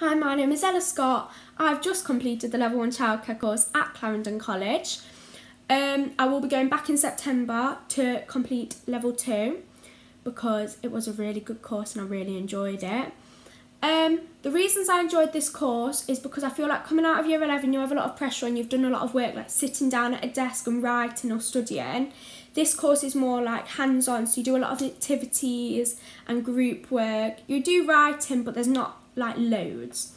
Hi, my name is Ella Scott. I've just completed the level 1 childcare course at Clarendon College. Um, I will be going back in September to complete level 2 because it was a really good course and I really enjoyed it. Um, the reasons I enjoyed this course is because I feel like coming out of year 11 you have a lot of pressure and you've done a lot of work like sitting down at a desk and writing or studying. This course is more like hands-on so you do a lot of activities and group work. You do writing but there's not like loads.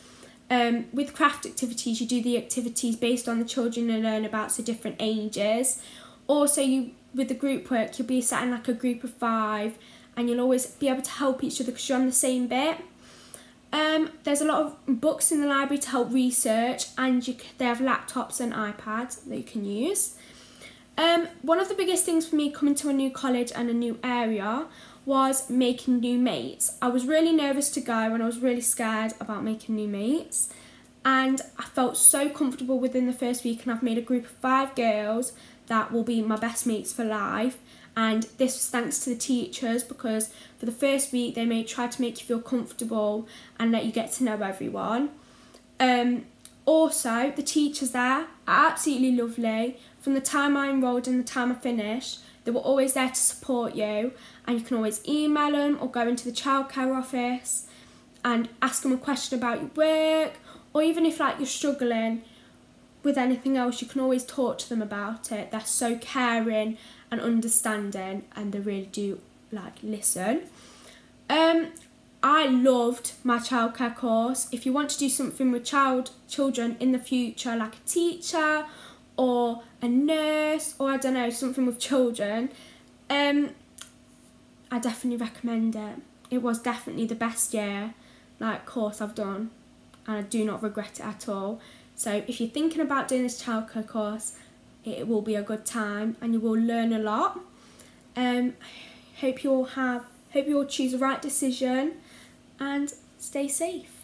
Um, with craft activities, you do the activities based on the children and learn about, so different ages. Also, you with the group work, you'll be sat in like a group of five, and you'll always be able to help each other because you're on the same bit. Um, there's a lot of books in the library to help research, and you, they have laptops and iPads that you can use. Um, one of the biggest things for me coming to a new college and a new area was making new mates. I was really nervous to go and I was really scared about making new mates. And I felt so comfortable within the first week, and I've made a group of five girls that will be my best mates for life. And this was thanks to the teachers because for the first week they may try to make you feel comfortable and let you get to know everyone. Um, also, the teachers there are absolutely lovely. From the time I enrolled and the time I finished, they were always there to support you, and you can always email them or go into the childcare office and ask them a question about your work, or even if like you're struggling with anything else, you can always talk to them about it. They're so caring and understanding, and they really do like listen. Um, I loved my childcare course. If you want to do something with child children in the future, like a teacher or a nurse or I don't know something with children, um, I definitely recommend it. It was definitely the best year like course I've done, and I do not regret it at all. So if you're thinking about doing this childcare course, it will be a good time and you will learn a lot. Um, hope you all have, hope you all choose the right decision, and stay safe.